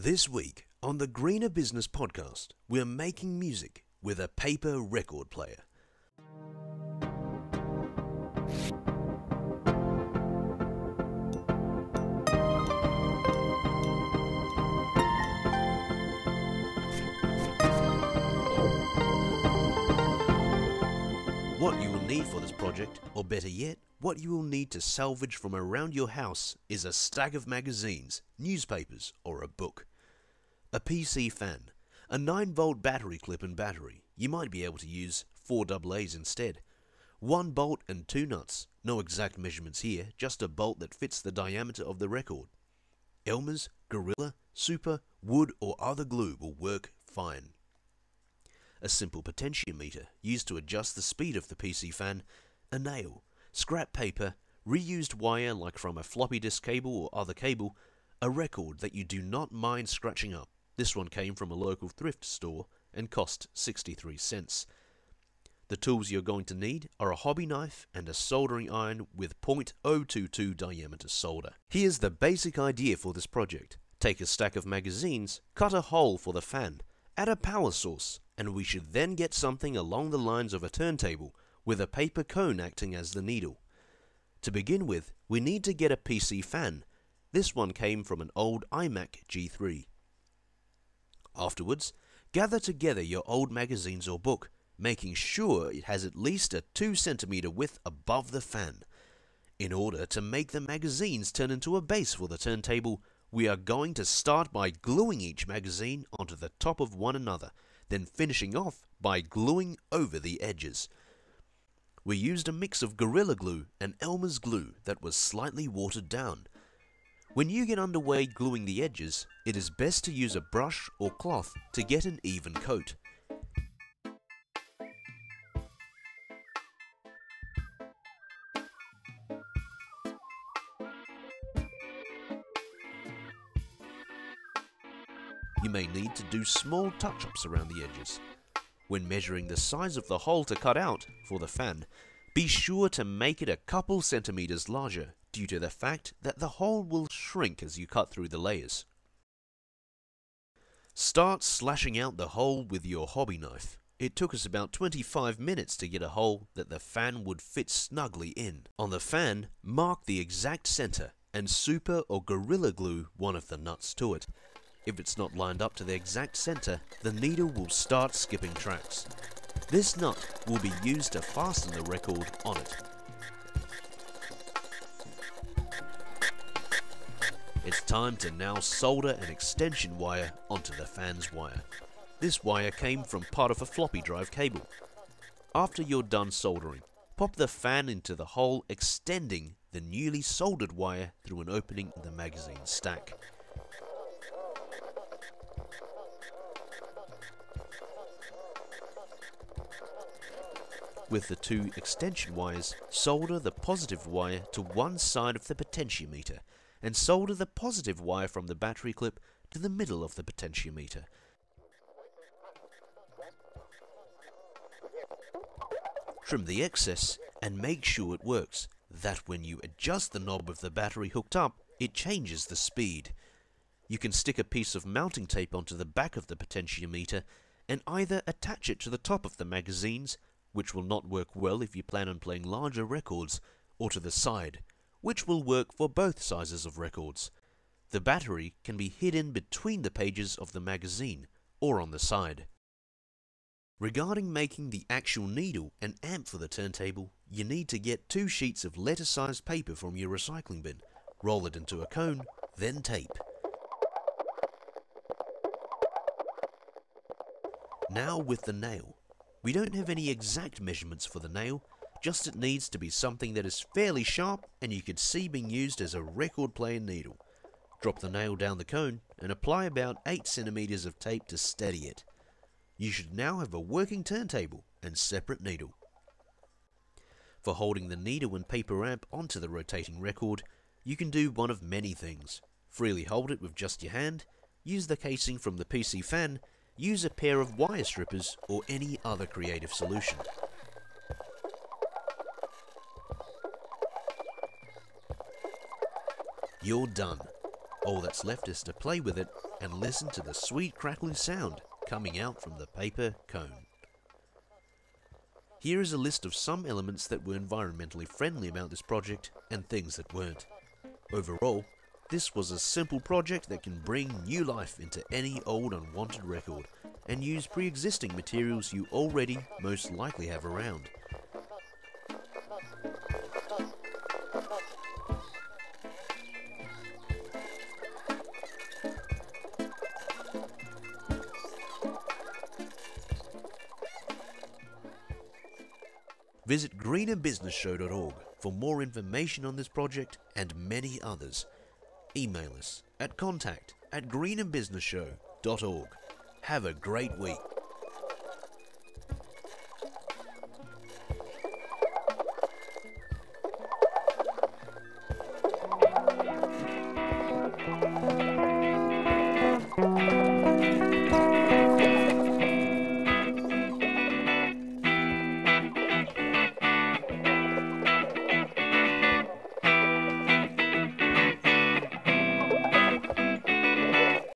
This week on the Greener Business Podcast, we're making music with a paper record player. What you will need for this project, or better yet, what you will need to salvage from around your house is a stack of magazines, newspapers, or a book. A PC fan, a 9 volt battery clip and battery. You might be able to use 4 AA's instead. One bolt and two nuts. No exact measurements here, just a bolt that fits the diameter of the record. Elmer's, Gorilla, Super, wood or other glue will work fine a simple potentiometer used to adjust the speed of the PC fan, a nail, scrap paper, reused wire like from a floppy disk cable or other cable, a record that you do not mind scratching up. This one came from a local thrift store and cost 63 cents. The tools you're going to need are a hobby knife and a soldering iron with .022 diameter solder. Here's the basic idea for this project. Take a stack of magazines, cut a hole for the fan, add a power source, and we should then get something along the lines of a turntable with a paper cone acting as the needle. To begin with, we need to get a PC fan. This one came from an old iMac G3. Afterwards, gather together your old magazines or book, making sure it has at least a 2 cm width above the fan. In order to make the magazines turn into a base for the turntable, we are going to start by gluing each magazine onto the top of one another then finishing off by gluing over the edges. We used a mix of Gorilla Glue and Elmer's glue that was slightly watered down. When you get underway gluing the edges, it is best to use a brush or cloth to get an even coat. you may need to do small touch-ups around the edges. When measuring the size of the hole to cut out for the fan, be sure to make it a couple centimeters larger due to the fact that the hole will shrink as you cut through the layers. Start slashing out the hole with your hobby knife. It took us about 25 minutes to get a hole that the fan would fit snugly in. On the fan, mark the exact center and super or gorilla glue one of the nuts to it. If it's not lined up to the exact center, the needle will start skipping tracks. This nut will be used to fasten the record on it. Time to now solder an extension wire onto the fan's wire. This wire came from part of a floppy drive cable. After you're done soldering, pop the fan into the hole extending the newly soldered wire through an opening in the magazine stack. With the two extension wires, solder the positive wire to one side of the potentiometer and solder the positive wire from the battery clip to the middle of the potentiometer. Trim the excess and make sure it works, that when you adjust the knob of the battery hooked up, it changes the speed. You can stick a piece of mounting tape onto the back of the potentiometer and either attach it to the top of the magazines which will not work well if you plan on playing larger records, or to the side, which will work for both sizes of records. The battery can be hidden between the pages of the magazine or on the side. Regarding making the actual needle and amp for the turntable, you need to get two sheets of letter-sized paper from your recycling bin, roll it into a cone, then tape. Now with the nail. We don't have any exact measurements for the nail, just it needs to be something that is fairly sharp and you can see being used as a record player needle. Drop the nail down the cone and apply about 8 centimeters of tape to steady it. You should now have a working turntable and separate needle. For holding the needle and paper amp onto the rotating record, you can do one of many things. Freely hold it with just your hand, use the casing from the PC fan, use a pair of wire strippers or any other creative solution. You're done. All that's left is to play with it and listen to the sweet crackling sound coming out from the paper cone. Here is a list of some elements that were environmentally friendly about this project and things that weren't. Overall, this was a simple project that can bring new life into any old unwanted record and use pre-existing materials you already most likely have around. Visit greenerbusinessshow.org for more information on this project and many others. Email us at contact at greenerbusinessshow.org. Have a great week.